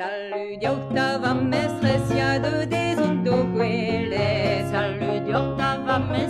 Salut octava mestres, de des ondogueles. Salut octava mestres.